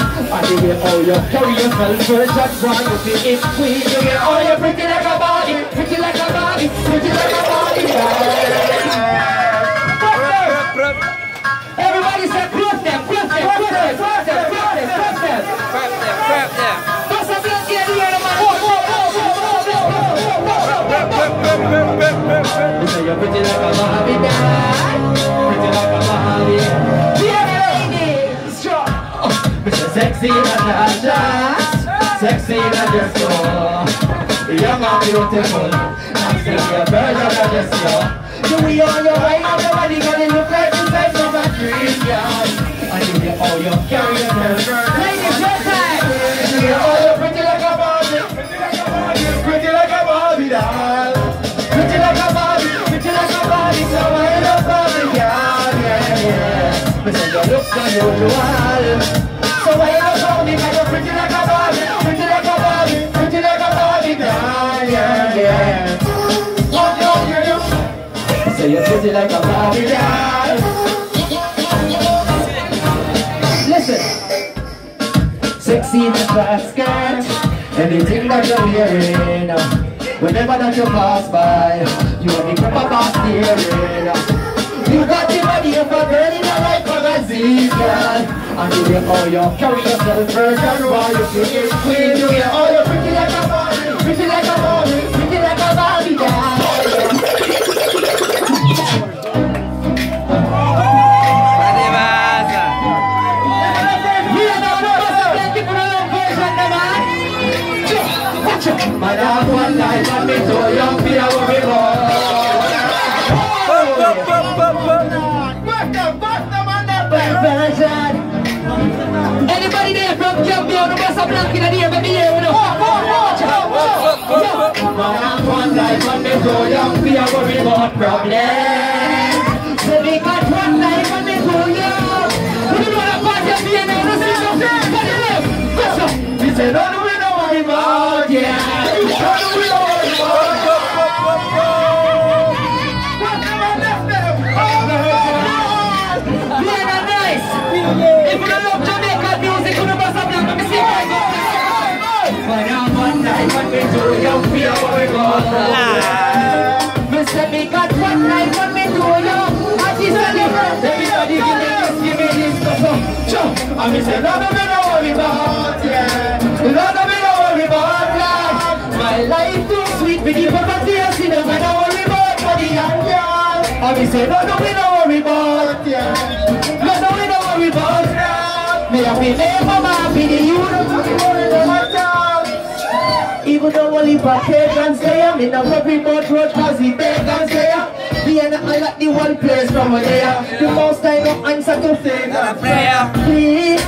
And you get all your carry yourself first That's why you feel it queen You get all your pretty like a body Pretty like a body Pretty like a body Everybody say clap them, You pretty like a Barbie Sexy Natasha Sexy Natasha Young and beautiful. I'm still your version of yourself Do we all your your body Gonna look like the size of a dream, yeah. And you all your carry yourself Ladies, your You all your pretty like a Pretty like a Pretty like a Pretty like a a So I yeah, looks unusual you're like a Barbie doll Listen. Sexy in the flat skirt Anything that you're wearing Whenever that you pass by You want the proper boss steering You got the body of a girl in a right magazine, girl And you get all your carry yourself first That's why you feel queen You. get Madam one night and me so young be pop, pop, pop. Vershon. Anybody there from Gambia who must have blank in the ear, baby, here, you know. Madam one night and me so young be a worry about problem. And me say, no, no, me no worry about, yeah. No, no, me no worry about life. My life too sweet, keep up a tears, you know, me no worry about money and girl. And me say, no, no, me no worry about, yeah. No, no, me no worry about, yeah. Happy, me mama happy, the you yeah. Even though only for pagans there, me no worry about road cause there. Me and I like the one place from there. The most I no answer to favor. Prayer. Please,